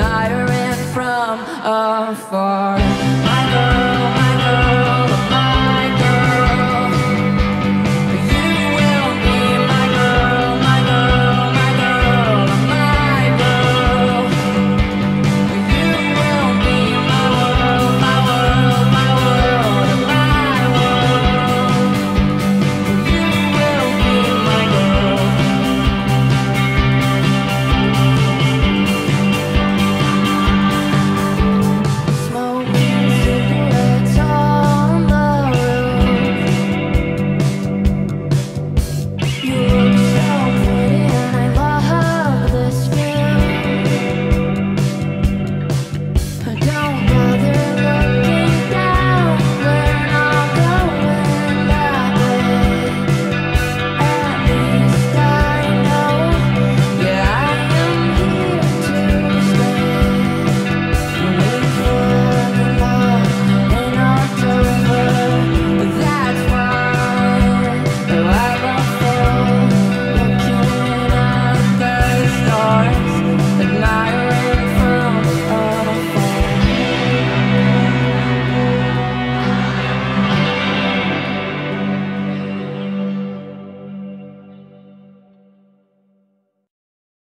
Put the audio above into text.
admiring from afar.